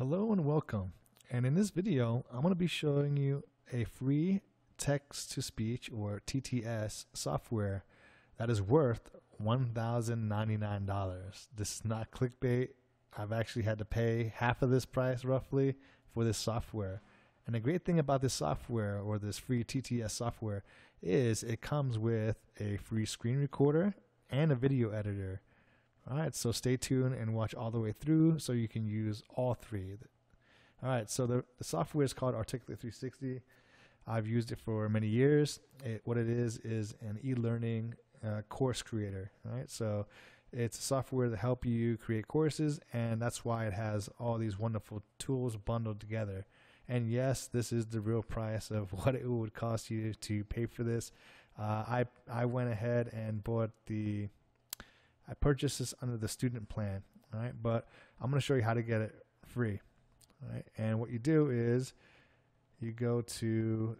Hello and welcome. And in this video, I'm going to be showing you a free text to speech or TTS software that is worth $1,099. This is not clickbait. I've actually had to pay half of this price roughly for this software. And the great thing about this software or this free TTS software is it comes with a free screen recorder and a video editor. All right, so stay tuned and watch all the way through so you can use all three. All right, so the, the software is called Articulate 360. I've used it for many years. It, what it is is an e-learning uh, course creator. All right, so it's a software to help you create courses, and that's why it has all these wonderful tools bundled together. And yes, this is the real price of what it would cost you to pay for this. Uh, I I went ahead and bought the I purchased this under the student plan, all right? But I'm going to show you how to get it free, all right? And what you do is you go to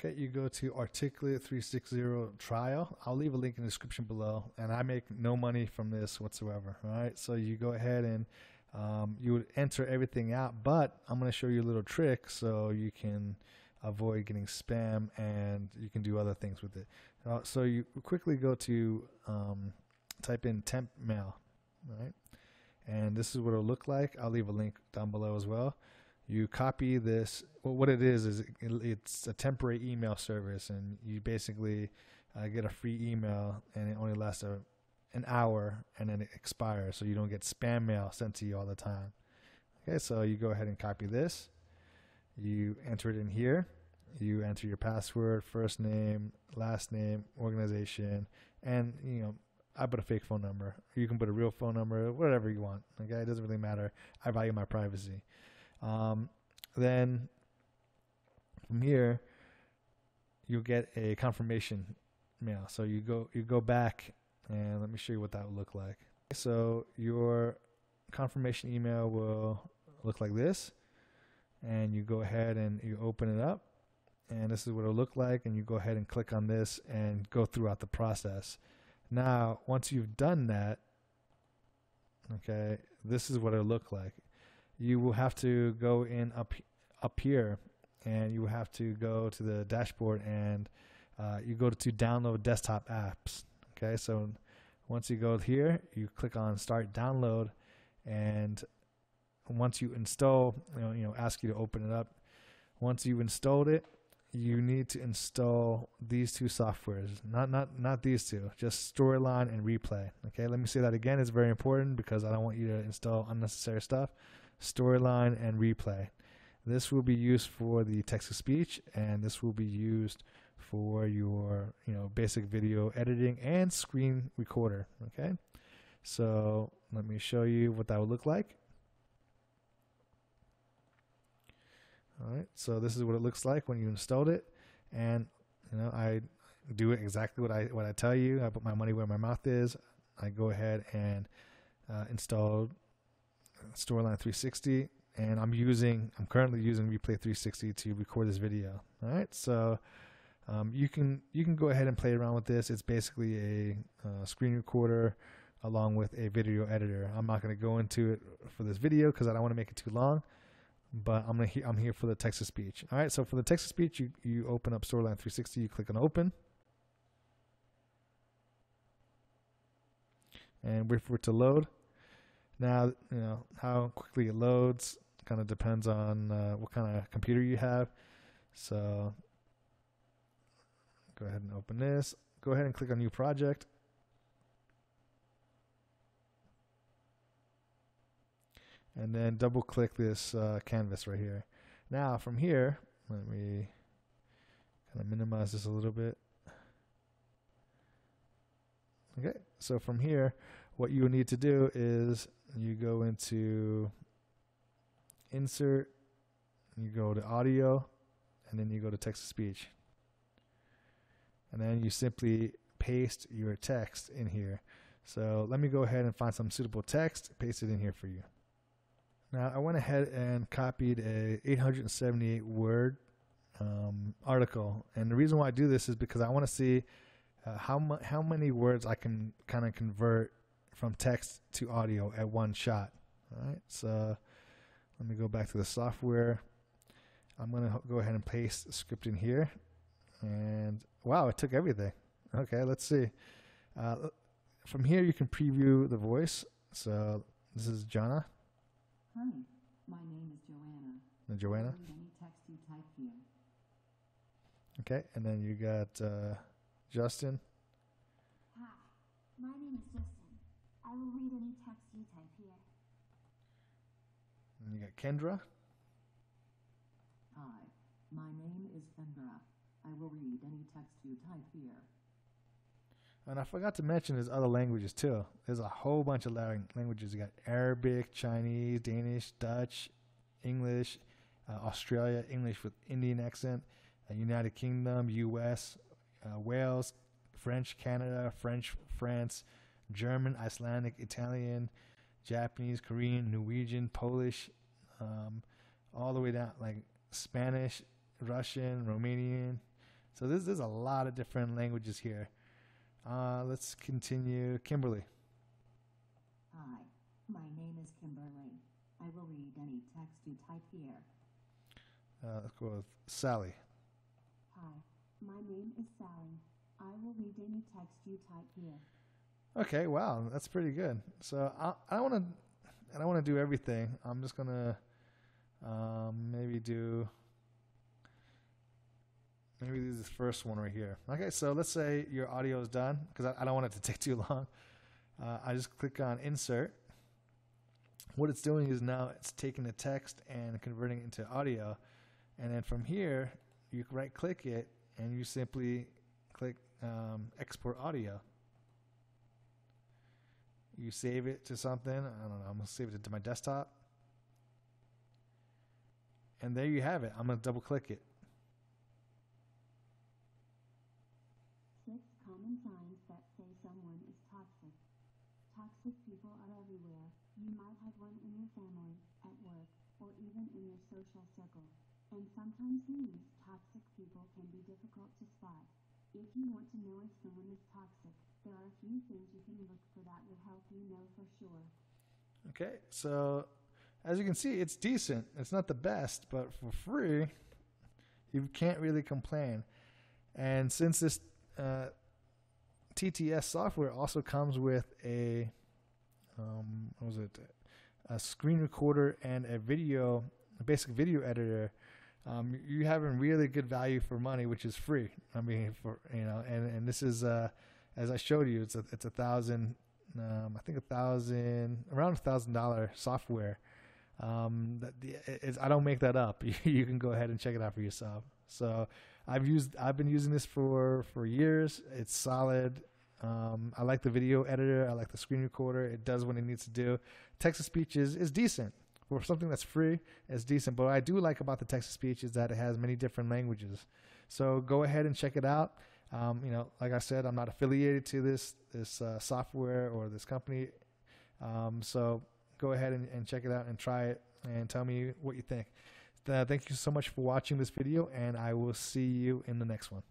Okay, you go to Articulate 360 trial. I'll leave a link in the description below, and I make no money from this whatsoever. All right, so you go ahead and um, you would enter everything out, but I'm going to show you a little trick so you can avoid getting spam and you can do other things with it. Uh, so you quickly go to um, type in temp mail, right? And this is what it'll look like. I'll leave a link down below as well. You copy this. Well, what it is is it, it's a temporary email service, and you basically uh, get a free email, and it only lasts a, an hour, and then it expires, so you don't get spam mail sent to you all the time. Okay, so you go ahead and copy this. You enter it in here you enter your password, first name, last name, organization, and you know I put a fake phone number. You can put a real phone number, whatever you want. Okay, it doesn't really matter. I value my privacy. Um, then from here, you'll get a confirmation mail. So you go you go back and let me show you what that would look like. So your confirmation email will look like this, and you go ahead and you open it up and this is what it'll look like and you go ahead and click on this and go throughout the process. Now once you've done that okay this is what it'll look like. You will have to go in up up here and you will have to go to the dashboard and uh, you go to download desktop apps okay? So once you go here you click on start download and once you install you know, you know ask you to open it up. Once you've installed it you need to install these two softwares. Not not not these two just storyline and replay. Okay let me say that again. It's very important because i don't want you to install unnecessary stuff. Storyline and replay. This will be used for the text to speech and this will be used for your you know basic video editing and screen recorder. Okay so let me show you what that would look like All right, so this is what it looks like when you installed it, and you know I do it exactly what I what I tell you. I put my money where my mouth is. I go ahead and uh, install Storyline 360, and I'm using I'm currently using Replay 360 to record this video. All right, so um, you can you can go ahead and play around with this. It's basically a uh, screen recorder along with a video editor. I'm not going to go into it for this video because I don't want to make it too long but I'm gonna he- I'm here for the text to speech. All right, so for the text to speech, you you open up Storyline 360, you click on Open, and wait for it to load. Now you know how quickly it loads. Kind of depends on uh, what kind of computer you have. So go ahead and open this. Go ahead and click on New Project. And then double click this uh, canvas right here. Now from here, let me kind of minimize this a little bit. Okay, so from here, what you need to do is you go into insert, you go to audio, and then you go to text to speech. And then you simply paste your text in here. So let me go ahead and find some suitable text, paste it in here for you. Now I went ahead and copied a 878 word um, article, and the reason why I do this is because I want to see uh, how mu- how many words I can kind of convert from text to audio at one shot. All right, so let me go back to the software. I'm going to go ahead and paste the script in here. And wow, it took everything. Okay, let's see. Uh, from here, you can preview the voice. So this is Jana. Hi, my name is Joanna. Uh, Joanna. Any text you type here. Okay, and then you got uh, Justin. Hi, my name is Justin. I will read any text you type here. And you got Kendra. Hi, my name is Kendra. I will read any text you type here. And I forgot to mention there's other languages too. There's a whole bunch of lang- languages. You got Arabic, Chinese, Danish, Dutch, English, uh, Australia, English with Indian accent, uh, United Kingdom, U.S., uh, Wales, French, Canada, French, France, German, Icelandic, Italian, Japanese, Korean, Norwegian, Polish, um, all the way down like Spanish, Russian, Romanian. So there's there's a lot of different languages here. Uh, let's continue. Kimberly. Hi, my name is Kimberly. I will read any text you type here. Uh, let's go with Sally. Hi, my name is Sally. I will read any text you type here. Okay, wow, that's pretty good. So I, I want to, I don't want to do everything. I'm just gonna um, maybe do maybe this is the first one right here. Okay, so let's say your audio is done because I, I don't want it to take too long. Uh, I just click on insert. What it's doing is now it's taking the text and converting it into audio, and then from here you right click it and you simply click um, export audio. You save it to something. I don't know. I'm gonna save it to my desktop, and there you have it. I'm gonna double click it. Six common signs that say someone is toxic. Toxic people are everywhere. You might have one in your family, at work, or even in your social circle. And sometimes these toxic people can be difficult to spot. If you want to know if someone is toxic, there are a few things you can look for that will help you know for sure. Okay, so as you can see, it's decent. It's not the best, but for free, you can't really complain. And since this uh, TTS software also comes with a um, what was it, a screen recorder and a video, a basic video editor. Um, you having really good value for money, which is free. I mean, for you know, and and this is uh, as I showed you, it's a it's a thousand, um, I think a thousand, around a thousand dollar software. Um, that the, I don't make that up. you can go ahead and check it out for yourself. So I've used, I've been using this for for years. It's solid. Um, I like the video editor. I like the screen recorder. It does what it needs to do. Text to speech is, is decent for something that's free. It's decent. But what I do like about the text to speech is that it has many different languages. So go ahead and check it out. Um, you know, like I said, I'm not affiliated to this this uh, software or this company. Um, so go ahead and, and check it out and try it and tell me what you think. Uh, thank you so much for watching this video, and I will see you in the next one.